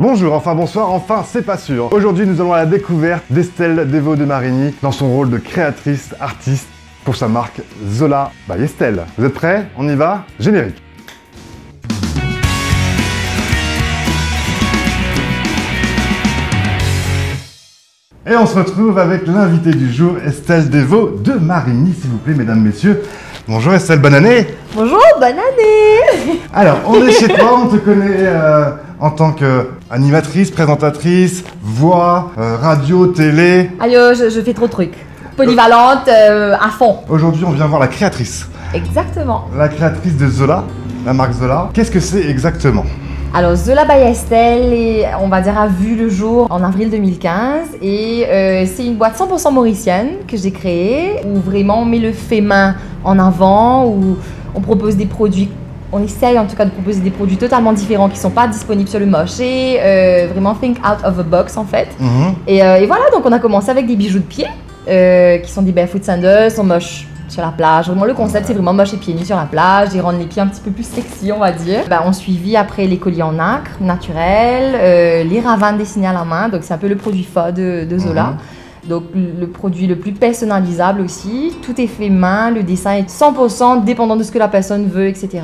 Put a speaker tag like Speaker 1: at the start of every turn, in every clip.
Speaker 1: Bonjour, enfin bonsoir, enfin c'est pas sûr. Aujourd'hui nous allons à la découverte d'Estelle Devaux de Marigny dans son rôle de créatrice artiste pour sa marque Zola by Estelle. Vous êtes prêts? On y va? Générique. Et on se retrouve avec l'invité du jour, Estelle Devaux de Marigny, s'il vous plaît, mesdames, messieurs. Bonjour Estelle, bonne année
Speaker 2: Bonjour, bonne année
Speaker 1: Alors, on est chez toi, on te connaît euh, en tant qu'animatrice, présentatrice, voix, euh, radio, télé.
Speaker 2: Aïe, je, je fais trop de trucs. Polyvalente, euh, à fond.
Speaker 1: Aujourd'hui, on vient voir la créatrice.
Speaker 2: Exactement.
Speaker 1: La créatrice de Zola, la marque Zola. Qu'est-ce que c'est exactement
Speaker 2: Alors, Zola by Estelle, on va dire, a vu le jour en avril 2015. Et euh, c'est une boîte 100% mauricienne que j'ai créée, où vraiment on met le fait main en avant, où on propose des produits. On essaye en tout cas de proposer des produits totalement différents qui ne sont pas disponibles sur le marché. euh, vraiment think out of the box en fait.
Speaker 1: Mhm.
Speaker 2: Et, euh, et voilà, donc on a commencé avec des bijoux de pied, euh, qui sont des barefoot sandals, sont moches sur la plage. Vraiment, le concept, c'est vraiment moche et pieds nus sur la plage, et rendre les pieds un petit peu plus sexy, on va dire. Bah, on suivit après les colliers en nacre, naturels, euh, les ravanes dessinées à la main, donc c'est un peu le produit fort de, de Zola. Donc le produit le plus personnalisable aussi, tout est fait main, le dessin est 100% dépendant de ce que la personne veut, etc.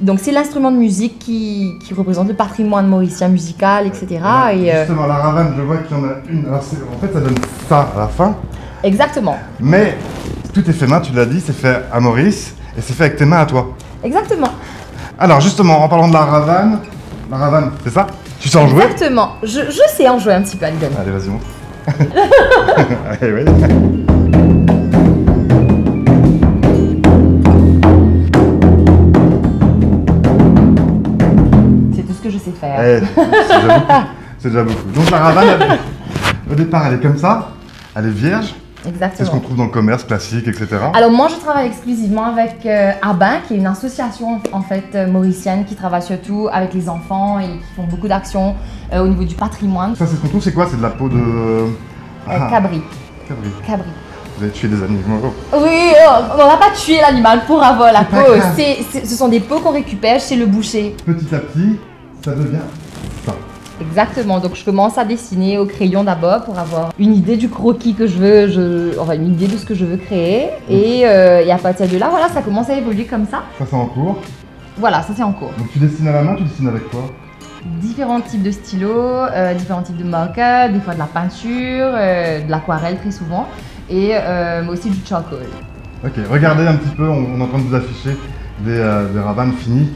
Speaker 2: Donc c'est l'instrument de musique qui, qui représente le patrimoine mauricien musical, etc. Et, euh,
Speaker 1: Justement, la ravane, je vois qu'il y en a une. Alors, en fait, ça donne ça à la fin.
Speaker 2: exactement.
Speaker 1: Mais tout est fait main, tu l'as dit, c'est fait à Maurice et c'est fait avec tes mains à toi.
Speaker 2: Exactement.
Speaker 1: Alors, justement, en parlant de la ravane, la ravane, c'est ça? Tu sais en jouer?
Speaker 2: Exactement. Je, je sais en jouer un petit peu, Alden.
Speaker 1: Allez, vas-y, montre.
Speaker 2: C'est tout ce que je sais faire.
Speaker 1: Eh, c'est déjà beaucoup. C'est déjà beaucoup. Donc la ravane, elle- au départ, elle est comme ça. Elle est vierge. C'est ce qu'on
Speaker 2: Exactement.
Speaker 1: trouve dans le commerce classique, etc.
Speaker 2: Alors moi, je travaille exclusivement avec euh, Abin, qui est une association en fait euh, mauricienne qui travaille surtout avec les enfants et qui font beaucoup d'actions euh, au niveau du patrimoine.
Speaker 1: Ça, c'est ce qu'on trouve, c'est quoi? C'est de la peau de.
Speaker 2: Euh,
Speaker 1: Ah,
Speaker 2: cabri.
Speaker 1: cabri.
Speaker 2: Cabri.
Speaker 1: Vous avez tué des animaux.
Speaker 2: Oui, euh, on n'a pas tué l'animal pour avoir la peau. ce sont des peaux qu'on récupère chez le boucher.
Speaker 1: Petit à petit, ça devient.
Speaker 2: Exactement, donc je commence à dessiner au crayon d'abord pour avoir une idée du croquis que je veux, je, enfin une idée de ce que je veux créer. Et, euh, et à partir de là, voilà, ça commence à évoluer comme ça.
Speaker 1: Ça, c'est en cours.
Speaker 2: Voilà, ça c'est en cours.
Speaker 1: Donc tu dessines à la main, tu dessines avec quoi?
Speaker 2: Différents types de stylos, euh, différents types de marqueurs, des fois de la peinture, euh, de l'aquarelle très souvent, et mais aussi du charcoal.
Speaker 1: Ok, regardez un petit peu, on, on est en train de vous afficher des, des ravanes finies,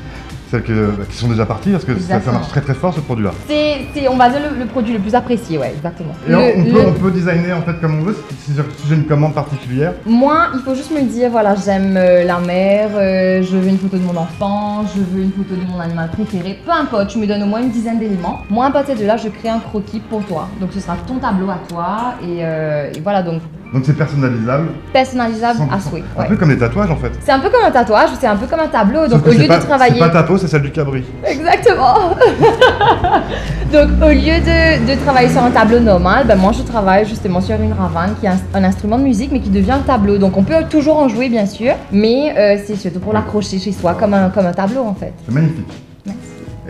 Speaker 1: celles que, bah, qui sont déjà parties, parce que ça, marche très très fort ce produit-là.
Speaker 2: C'est, on va dire, le, le produit le plus apprécié, ouais, exactement.
Speaker 1: Et on,
Speaker 2: Le-
Speaker 1: on
Speaker 2: le-
Speaker 1: peut, on peut designer en fait comme on veut, si, si j'ai une commande particulière.
Speaker 2: Moi, il faut juste me dire, voilà, j'aime euh, la mer, euh, je veux une photo de mon enfant, je veux une photo de mon animal préféré, peu importe, tu me donnes au moins une dizaine d'éléments. Moi, à partir de là, je crée un croquis pour toi. Donc, ce sera ton tableau à toi, et, euh, et voilà, donc
Speaker 1: Donc c'est personnalisable.
Speaker 2: personnalisable
Speaker 1: 100%.
Speaker 2: à souhait.
Speaker 1: Un peu comme des tatouages en fait.
Speaker 2: C'est un peu comme un tatouage, c'est un peu comme un tableau, donc au lieu
Speaker 1: pas-
Speaker 2: de travailler...
Speaker 1: C'est pas ta peau, c'est celle du cabri.
Speaker 2: Exactement. Donc au lieu de, de travailler sur un tableau normal, ben moi je travaille justement sur une ravane qui est un, un instrument de musique mais qui devient un tableau. Donc on peut toujours en jouer bien sûr, mais euh, c'est surtout pour l'accrocher chez soi comme un, comme un tableau en fait.
Speaker 1: C'est magnifique.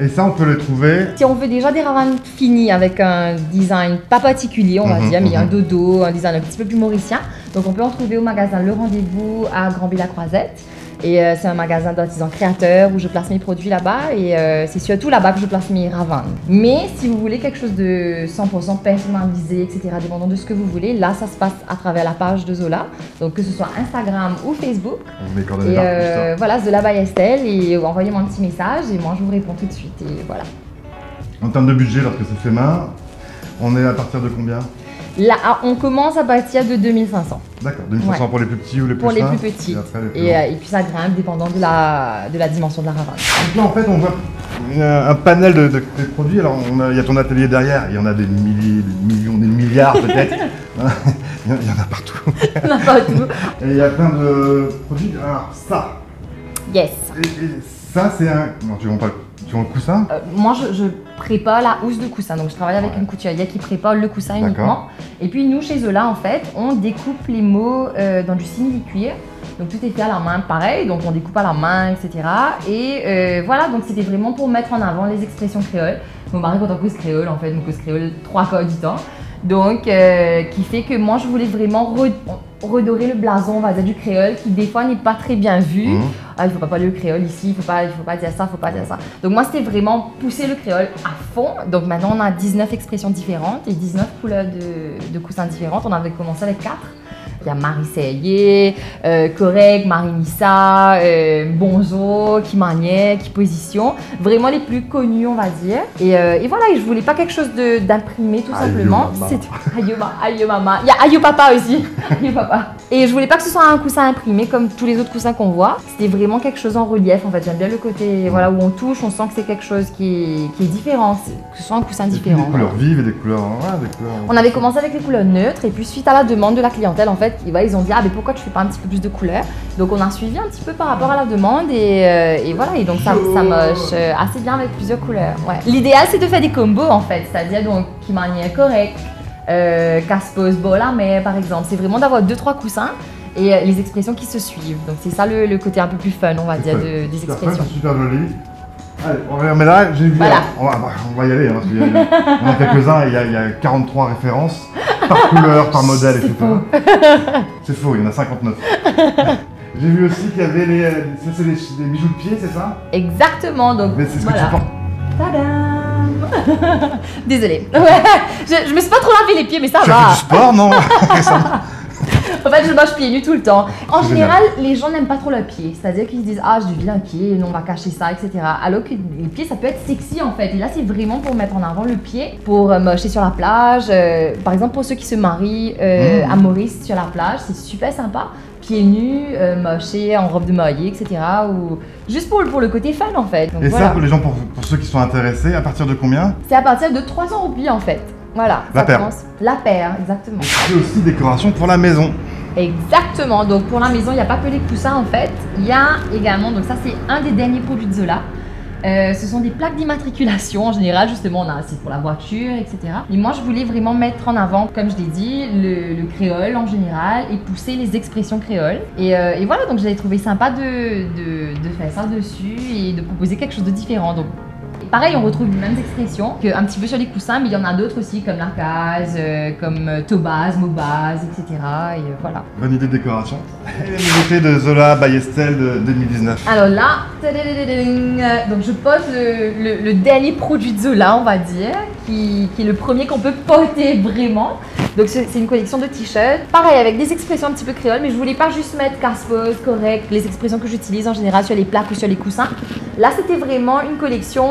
Speaker 1: Et ça, on peut les trouver.
Speaker 2: Si on veut déjà des ravanes finies avec un design pas particulier, on va
Speaker 1: Mhm,
Speaker 2: dire, mais un
Speaker 1: mhm.
Speaker 2: dodo, un design un petit peu plus mauricien, donc on peut en trouver au magasin Le Rendez-vous à Grand-Bay-la-Croisette. Et euh, c'est un magasin d'artisans créateurs où je place mes produits là-bas et euh, c'est surtout là-bas que je place mes ravanes. Mais si vous voulez quelque chose de 100% personnalisé, etc., dépendant de ce que vous voulez, là ça se passe à travers la page de Zola, donc que ce soit Instagram ou Facebook.
Speaker 1: On met les coordonnées
Speaker 2: Et
Speaker 1: là,
Speaker 2: euh, voilà, Zola by Estelle et euh, envoyez-moi un petit message et moi je vous réponds tout de suite et voilà.
Speaker 1: En termes de budget, lorsque c'est fait main, on est à partir de combien?
Speaker 2: Là, ah, on commence à partir de 2500
Speaker 1: D'accord, 2500 pour les plus petits ou les plus
Speaker 2: pour les
Speaker 1: fins,
Speaker 2: plus petits.
Speaker 1: Et, après, les plus
Speaker 2: Et,
Speaker 1: grands.
Speaker 2: euh, et puis ça grimpe dépendant de la, de la dimension de la ravane.
Speaker 1: Donc là, en fait, on voit un panel de, de- de produits. Alors, on a- il y a ton atelier derrière, il y en a des milliers, des millions, des milliards peut-être. il y en- il y en a partout. Et il y a plein de produits. Alors, ça,
Speaker 2: Yes.
Speaker 1: et, et ça, c'est un. Non, tu vends pas tu vends le coussin?
Speaker 2: Euh, moi, je, je prépare la housse de coussin. Donc, je travaille avec
Speaker 1: Ouais.
Speaker 2: une couturière qui prépare le coussin uniquement. Et puis, nous, chez Zola, en fait, on découpe les mots euh, dans du simili-cuir. Donc, tout est fait à la main, pareil. Donc, on découpe à la main, etc. Et euh, voilà, donc c'était vraiment pour mettre en avant les expressions créoles. Mon mari quand on cause créole, en fait, on cause créole trois quarts du temps. Donc, euh, qui fait que moi, je voulais vraiment re- redorer le blason, on va dire, du créole, qui des fois n'est pas très bien vu.
Speaker 1: Mhm.
Speaker 2: Ah, il faut pas parler le créole ici, il faut pas, il faut pas dire ça, il faut pas dire ça. Donc moi, c'était vraiment pousser le créole à fond. Donc maintenant, on a 19 expressions différentes et 19 couleurs de, de coussins différentes. On avait commencé avec 4. Il y a Marie Seyé, euh, Correct, Marie Nissa, euh, Bonzo, Qui Maniait, Qui Position. Vraiment les plus connus, on va dire. Et, euh, et voilà, je voulais pas quelque chose d'imprimé, tout simplement.
Speaker 1: maman.
Speaker 2: C'est Aïe, ma- aïe, maman. Il y a Aïe, papa aussi. Aïe, papa. Et je voulais pas que ce soit un coussin imprimé comme tous les autres coussins qu'on voit. C'était vraiment quelque chose en relief. En fait, j'aime bien le côté voilà, où on touche, on sent que c'est quelque chose qui est, qui est différent. Que ce soit un coussin
Speaker 1: Et
Speaker 2: différent.
Speaker 1: Des couleurs vives et des couleurs. ouais, des couleurs
Speaker 2: On avait commencé avec les couleurs neutres et puis suite à la demande de la clientèle en fait, ils, voilà, ils ont dit ah mais pourquoi tu fais pas un petit peu plus de couleurs? Donc on a suivi un petit peu par rapport à la demande et, euh, et voilà et donc ça, ça moche euh, assez bien avec plusieurs couleurs. Ouais. L'idéal c'est de faire des combos en fait, c'est-à-dire donc qui manière correcte, euh, casse-pose mer par exemple. C'est vraiment d'avoir deux trois coussins et euh, les expressions qui se suivent. Donc c'est ça le, le côté un peu plus fun on va dire de- des expressions.
Speaker 1: c'est super joli. Allez, on va- mais là, j'ai vu.
Speaker 2: Voilà.
Speaker 1: On, va, on va y aller, hein, parce qu'il y a, il y en a quelques-uns il y, a, il y a 43 références par couleur, par modèle, etc. C'est faux, il y en a 59. j'ai vu aussi qu'il y avait les, euh, c'est des, des bijoux de pied, c'est ça?
Speaker 2: Exactement donc
Speaker 1: Mais c'est ce
Speaker 2: voilà.
Speaker 1: que tu portes.
Speaker 2: Tadam Désolée. Ouais, je, je me suis pas trop lavé les pieds, mais ça
Speaker 1: Tu
Speaker 2: va.
Speaker 1: du sport, non
Speaker 2: En fait, je marche pieds nus tout le temps. En général, les gens n'aiment pas trop leurs pieds. C'est-à-dire qu'ils se disent Ah, j'ai du vilain pied, non, on va cacher ça, etc. Alors que les pieds, ça peut être sexy en fait. Et là, c'est vraiment pour mettre en avant le pied, pour euh, mocher sur la plage. Euh, par exemple, pour ceux qui se marient euh,
Speaker 1: Mhm.
Speaker 2: à Maurice sur la plage, c'est super sympa. Pieds nus, euh, mochés en robe de mariée, etc. Ou juste pour, pour le côté fun en fait. Donc,
Speaker 1: Et
Speaker 2: voilà.
Speaker 1: ça, pour les gens, pour, pour ceux qui sont intéressés, à partir de combien?
Speaker 2: C'est à partir de 300 roupies en fait. Voilà.
Speaker 1: La
Speaker 2: ça
Speaker 1: paire.
Speaker 2: commence- La paire, exactement.
Speaker 1: C'est aussi décoration pour la maison.
Speaker 2: Exactement. Donc pour la maison, il n'y a pas que les coussins en fait. Il y a également, donc ça c'est un des derniers produits de Zola. Euh, ce sont des plaques d'immatriculation en général, justement, on a c'est pour la voiture, etc. Et moi, je voulais vraiment mettre en avant, comme je l'ai dit, le, le créole en général et pousser les expressions créoles. Et, euh, voilà, donc j'avais trouvé sympa de, de, faire ça dessus et de proposer quelque chose de différent. Pareil, on retrouve les mêmes expressions qu'un petit peu sur les coussins, mais il y en a d'autres aussi, comme l'arcase, euh, comme euh, Tobaz, Mobaz, etc. Et euh, voilà.
Speaker 1: Bonne idée de décoration. Et les nouveautés de Zola by Estelle de 2019.
Speaker 2: Alors là, donc je pose le, le- le dernier produit de Zola, on va dire, qui, qui est le premier qu'on peut porter vraiment. Donc c'est c'est une collection de t-shirts, pareil avec des expressions un petit peu créoles, mais je voulais pas juste mettre casse-pose, correct, les expressions que j'utilise en général sur les plaques ou sur les coussins. Là, c'était vraiment une collection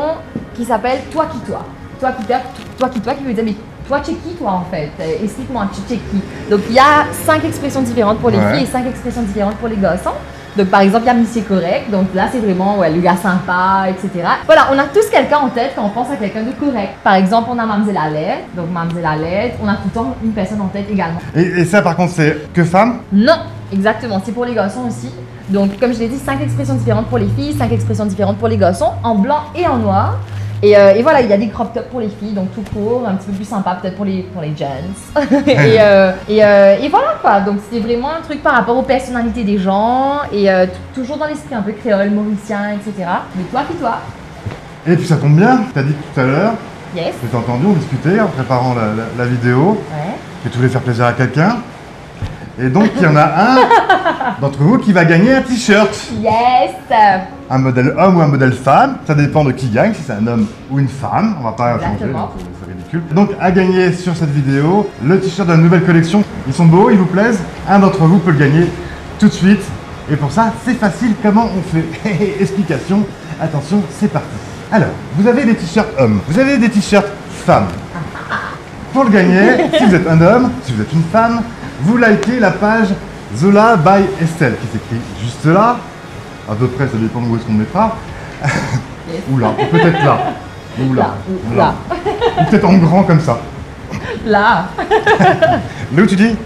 Speaker 2: qui s'appelle Toi qui toi. Toi qui toi, toi qui toi, qui veut dire mais toi tu es qui toi en fait? Euh, Explique-moi, tu es qui? Donc il y a cinq expressions différentes pour les
Speaker 1: Ouais.
Speaker 2: filles et cinq expressions différentes pour les garçons. Donc par exemple, il y a Monsieur Correct, donc là c'est vraiment ouais, le gars sympa, etc. Voilà, on a tous quelqu'un en tête quand on pense à quelqu'un de correct. Par exemple, on a Mamselle Alette, donc Mamselle Alette, on a tout le temps une personne en tête également.
Speaker 1: Et, et ça, par contre, c'est que femmes
Speaker 2: Non, exactement, c'est pour les garçons aussi. Donc comme je l'ai dit, cinq expressions différentes pour les filles, cinq expressions différentes pour les garçons, en blanc et en noir. Et, euh, et voilà, il y a des crop tops pour les filles, donc tout court, un petit peu plus sympa peut-être pour les, pour les et, euh, et, euh, et voilà quoi, donc c'était vraiment un truc par rapport aux personnalités des gens, et toujours dans l'esprit un peu créole, mauricien, etc. Mais toi qui toi,
Speaker 1: Et puis ça tombe bien, t'as dit tout à l'heure,
Speaker 2: yes,
Speaker 1: je t'ai entendu, on discutait en préparant la, la- la vidéo,
Speaker 2: ouais,
Speaker 1: que tu voulais faire plaisir à quelqu'un. Et donc il y en a un d'entre vous qui va gagner un t-shirt.
Speaker 2: yes,
Speaker 1: Un modèle homme ou un modèle femme, ça dépend de qui gagne, si c'est un homme ou une femme, on va pas changer,
Speaker 2: Exactement.
Speaker 1: c'est c'est ridicule. Donc à gagner sur cette vidéo, le t-shirt de la nouvelle collection. Ils sont beaux, ils vous plaisent Un d'entre vous peut le gagner tout de suite. Et pour ça, c'est facile, comment on fait Explication, attention, c'est parti. Alors, vous avez des t-shirts hommes, vous avez des t-shirts femmes. Pour le gagner, si vous êtes un homme, si vous êtes une femme, vous likez la page Zola by Estelle, qui s'écrit juste là. À peu près, ça dépend de où est-ce qu'on mettra.
Speaker 2: yes.
Speaker 1: Ou là, ou peut-être là. Ou là.
Speaker 2: Là, ou là.
Speaker 1: Ou peut-être en grand comme ça.
Speaker 2: Là,
Speaker 1: Là où tu dis?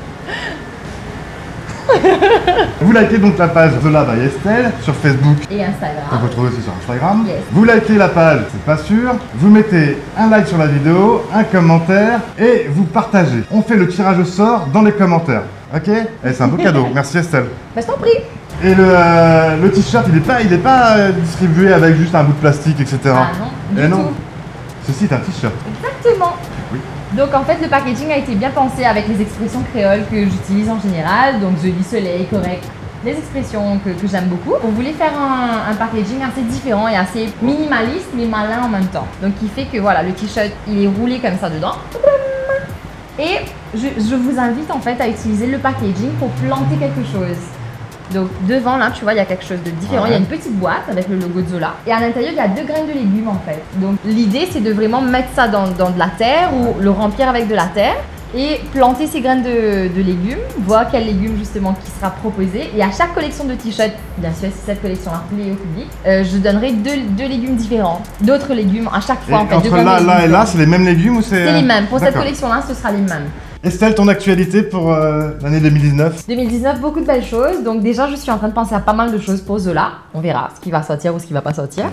Speaker 1: Vous likez donc la page Zola by Estelle sur Facebook.
Speaker 2: et Instagram.
Speaker 1: peut aussi sur Instagram.
Speaker 2: Yes.
Speaker 1: Vous likez la page, c'est pas sûr. Vous mettez un like sur la vidéo, un commentaire et vous partagez. On fait le tirage au sort dans les commentaires. Ok? Et c'est un beau cadeau. Merci Estelle.
Speaker 2: Bah, je t'en prie.
Speaker 1: Et le, euh, le t-shirt, il est pas, il est pas euh, distribué avec juste un bout de plastique, etc.
Speaker 2: Ah non, du
Speaker 1: Et non.
Speaker 2: tout.
Speaker 1: ceci est un t-shirt.
Speaker 2: Exactement. Donc en fait, le packaging a été bien pensé avec les expressions créoles que j'utilise en général, donc joli, soleil, correct. Des expressions que, j'aime beaucoup. On voulait faire un, packaging assez différent et assez minimaliste mais malin en même temps. Donc qui fait que voilà, le t-shirt il est roulé comme ça dedans. Et je vous invite en fait à utiliser le packaging pour planter quelque chose. Donc devant là, tu vois, il y a quelque chose de différent.
Speaker 1: Ouais.
Speaker 2: Il y a une petite boîte avec le logo de Zola. Et à l'intérieur, il y a deux graines de légumes en fait. Donc l'idée, c'est de vraiment mettre ça dans, dans de la terre ou le remplir avec de la terre et planter ces graines de, de légumes, voir quel légume justement qui sera proposé. Et à chaque collection de t-shirts, bien sûr, si cette collection-là plaît au public, euh, je donnerai deux, deux légumes différents, d'autres légumes à chaque
Speaker 1: Et
Speaker 2: fois en fait.
Speaker 1: entre là, là et là, c'est les mêmes légumes ou c'est.
Speaker 2: c'est les mêmes. Pour cette collection-là, ce sera les mêmes.
Speaker 1: Estelle, ton actualité pour euh, l'année 2019
Speaker 2: 2019, beaucoup de belles choses. Donc déjà, je suis en train de penser à pas mal de choses pour Zola. On verra ce qui va sortir ou ce qui va pas sortir.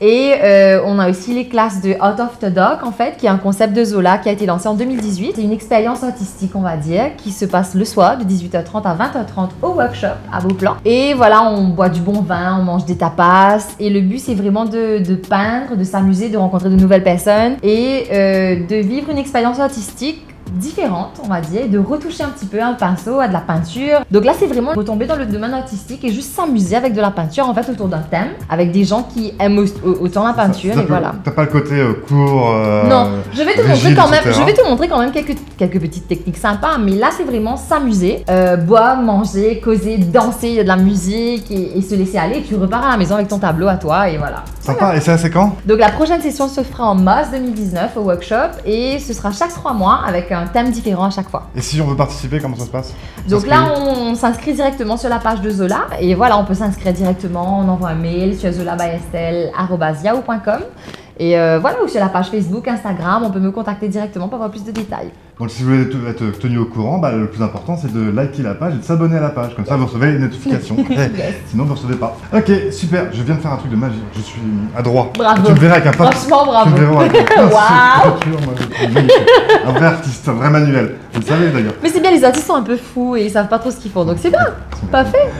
Speaker 2: Et euh, on a aussi les classes de Out of the Dock, en fait, qui est un concept de Zola qui a été lancé en 2018. C'est une expérience artistique, on va dire, qui se passe le soir de 18h30 à 20h30 au workshop à Beauplan. Et voilà, on boit du bon vin, on mange des tapas. Et le but, c'est vraiment de, de peindre, de s'amuser, de rencontrer de nouvelles personnes et euh, de vivre une expérience artistique différente, on va dire, de retoucher un petit peu un pinceau à de la peinture. Donc là, c'est vraiment retomber dans le domaine artistique et juste s'amuser avec de la peinture, en fait, autour d'un thème, avec des gens qui aiment au- autant la peinture,
Speaker 1: Ça
Speaker 2: et voilà.
Speaker 1: T'as pas le côté euh, court. euh,
Speaker 2: Non, je vais te montrer quand même,
Speaker 1: etc.
Speaker 2: je vais te montrer quand même quelques, quelques petites techniques sympas, mais là c'est vraiment s'amuser, euh, boire, manger, causer, danser, il y a de la musique et, et se laisser aller. Et tu repars à la maison avec ton tableau à toi et voilà.
Speaker 1: Sympa, et ça, c'est quand?
Speaker 2: Donc la prochaine session se fera en mars 2019 au workshop et ce sera chaque trois mois avec un thème différent à chaque fois.
Speaker 1: Et si on veut participer, comment ça se passe?
Speaker 2: Donc là, on, on s'inscrit directement sur la page de Zola. Et voilà, on peut s'inscrire directement. On envoie un mail sur zolabyestelle.yahoo.com. Et euh, voilà, ou sur la page Facebook, Instagram, on peut me contacter directement pour avoir plus de détails.
Speaker 1: Donc si vous voulez être- tenu au courant, bah, le plus important c'est de liker la page et de s'abonner à la page. Comme ça vous recevez les notifications. Eh,
Speaker 2: Yes.
Speaker 1: Sinon vous ne recevez pas. Ok, super, je viens de faire un truc de magie. Je suis adroit.
Speaker 2: Bravo.
Speaker 1: Tu me verras avec un pinceau.
Speaker 2: Franchement,
Speaker 1: Tu
Speaker 2: bravo.
Speaker 1: me verras avec un magnifique. Un vrai artiste, un vrai manuel. Vous le savez d'ailleurs.
Speaker 2: Mais c'est bien, les artistes sont un peu fous et ils savent pas trop ce qu'ils font. Donc c'est bien, pas fait.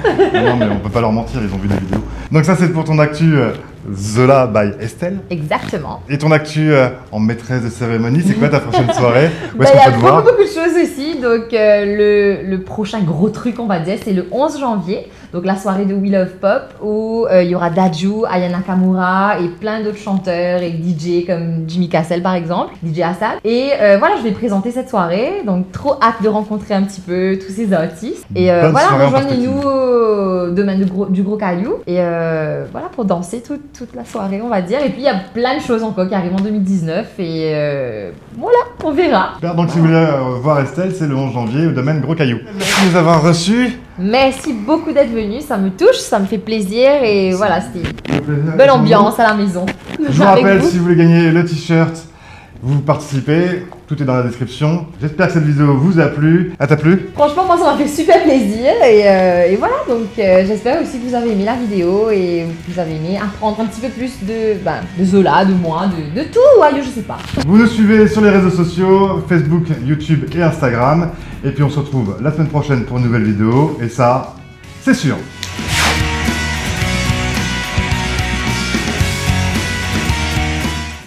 Speaker 1: Non mais on peut pas leur mentir, ils ont vu la vidéo. Donc ça c'est pour ton actu euh, Zola by Estelle.
Speaker 2: Exactement.
Speaker 1: Et ton actu euh, en maîtresse de cérémonie, c'est quoi ta prochaine soirée? Où
Speaker 2: Bah,
Speaker 1: est-ce
Speaker 2: Il y
Speaker 1: qu'on
Speaker 2: a
Speaker 1: peut te
Speaker 2: beaucoup,
Speaker 1: voir?
Speaker 2: beaucoup de choses aussi. Donc, euh, le, le prochain gros truc, on va dire, c'est le 11 janvier. Donc, la soirée de We Love Pop où euh, il y aura Daju, Aya Nakamura et plein d'autres chanteurs et DJ comme Jimmy Cassell, par exemple, DJ Assad. Et voilà, je vais présenter cette soirée. Donc, trop hâte de rencontrer un petit peu tous ces artistes. Et voilà, rejoignez-nous domaine de gros- du Gros Caillou. Et euh, voilà, pour danser toute, toute la soirée, on va dire. Et puis, il y a plein de choses encore qui arrivent en 2019. Et euh, voilà, on verra.
Speaker 1: Donc si vous voulez voir Estelle, c'est le 11 janvier au domaine Gros Caillou. Merci de nous avoir reçus.
Speaker 2: Merci beaucoup d'être venu, ça me touche, ça me fait plaisir et voilà, c'était
Speaker 1: Belle
Speaker 2: belle ambiance à la maison.
Speaker 1: Je vous rappelle,
Speaker 2: vous.
Speaker 1: si vous voulez gagner le t-shirt, vous participez, tout est dans la description. J'espère que cette vidéo vous a plu. Elle t'a plu?
Speaker 2: Franchement, moi ça m'a fait super plaisir et, euh, et voilà, donc euh, j'espère aussi que vous avez aimé la vidéo et que vous avez aimé apprendre un petit peu plus de, ben, de Zola, de moi, de, de tout, aïe, je sais pas.
Speaker 1: Vous nous suivez sur les réseaux sociaux, Facebook, YouTube et Instagram. Et puis on se retrouve la semaine prochaine pour une nouvelle vidéo. Et ça, c'est sûr.